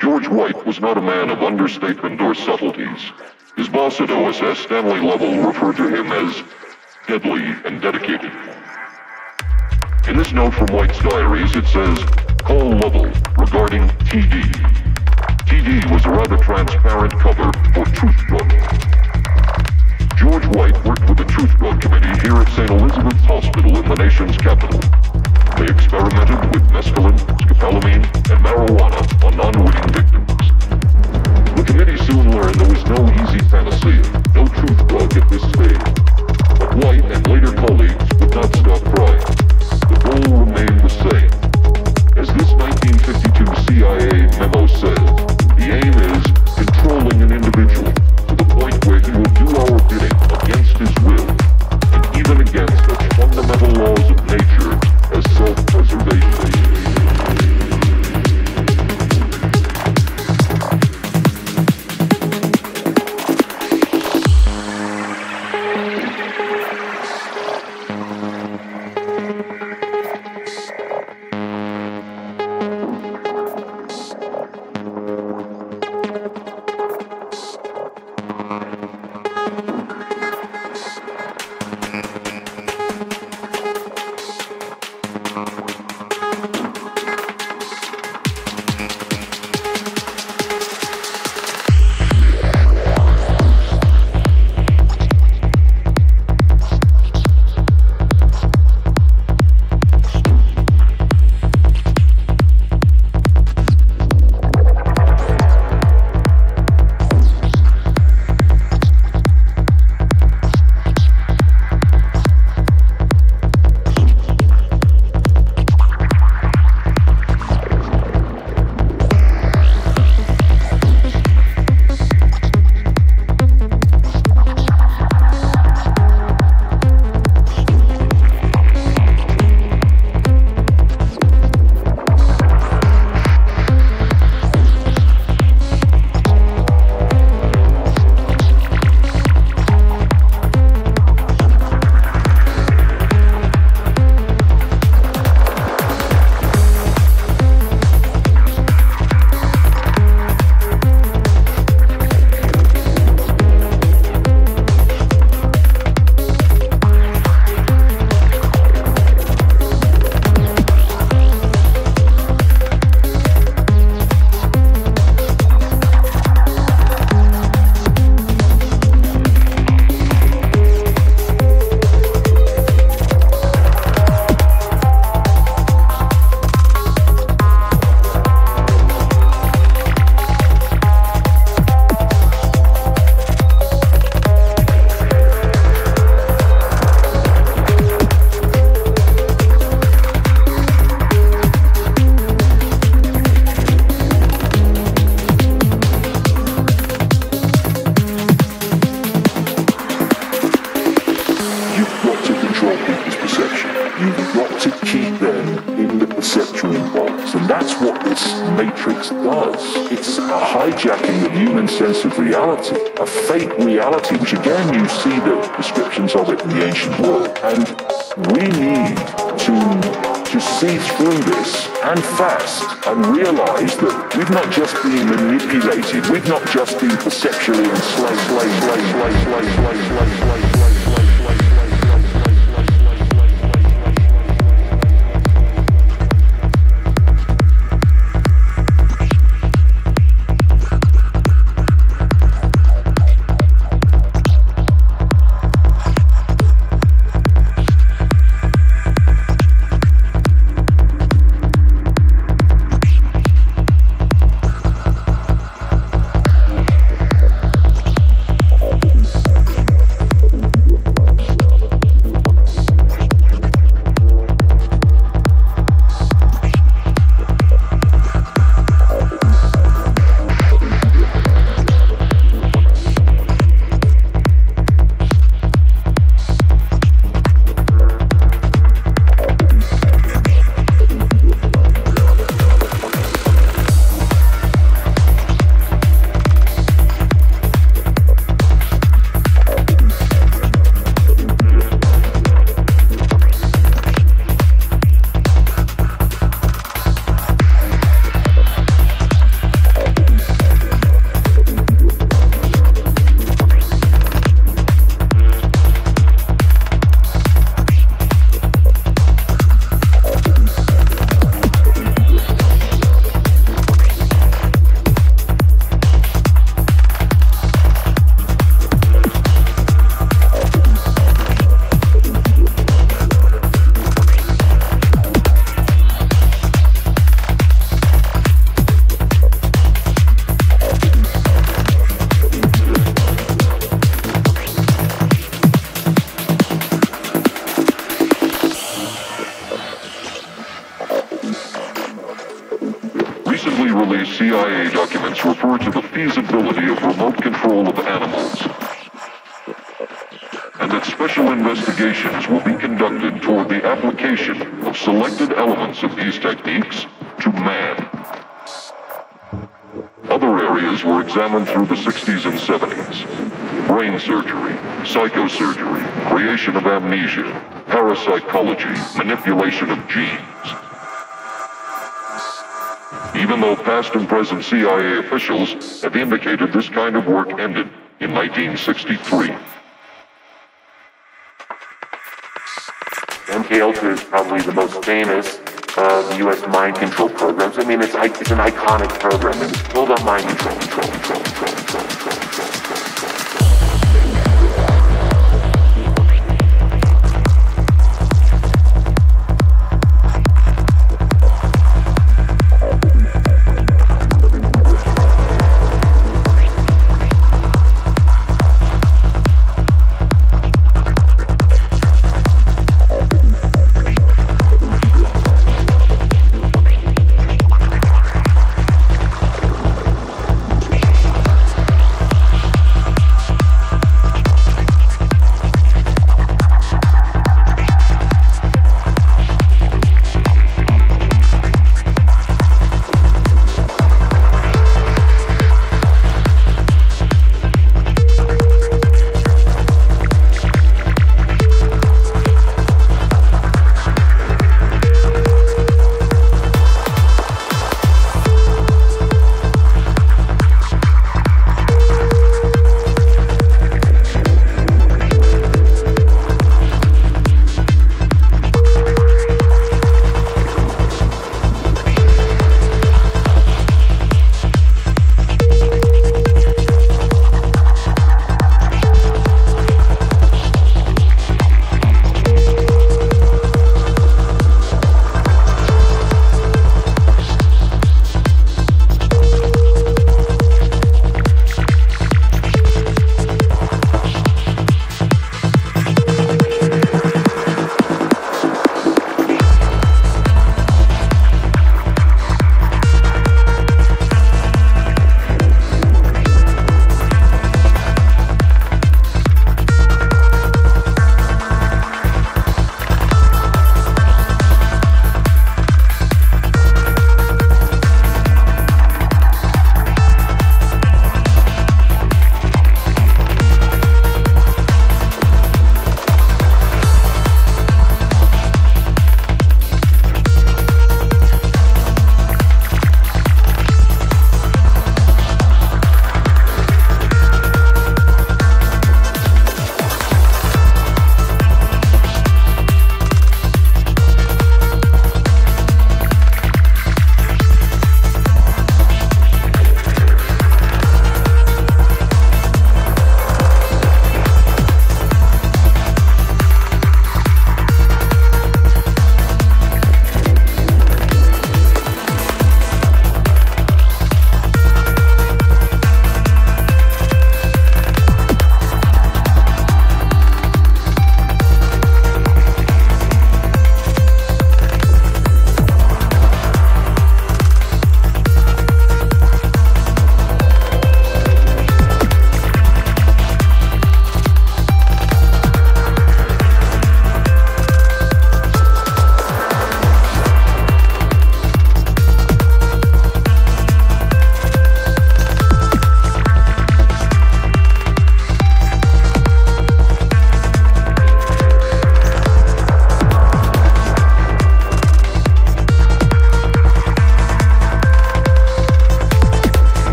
George White was not a man of understatement or subtleties. His boss at OSS, Stanley Lovell, referred to him as deadly and dedicated. In this note from White's diaries, it says, Call Lovell regarding TD. TD was a rather transparent cover Perceptual. And that's what this matrix does. It's a hijacking of human sense of reality, a fake reality, which again you see the descriptions of it in the ancient world. And we need to to see through this and fast and realize that we've not just been manipulated, we've not just been perceptually enslaved, released CIA documents refer to the feasibility of remote control of animals, and that special investigations will be conducted toward the application of selected elements of these techniques to man. Other areas were examined through the 60s and 70s. Brain surgery, psychosurgery, creation of amnesia, parapsychology, manipulation of genes. Even though past and present CIA officials have indicated this kind of work ended in 1963. MK Ultra is probably the most famous of the U.S. mind control programs. I mean, it's, it's an iconic program. It's built on mind control, control, control, control, control.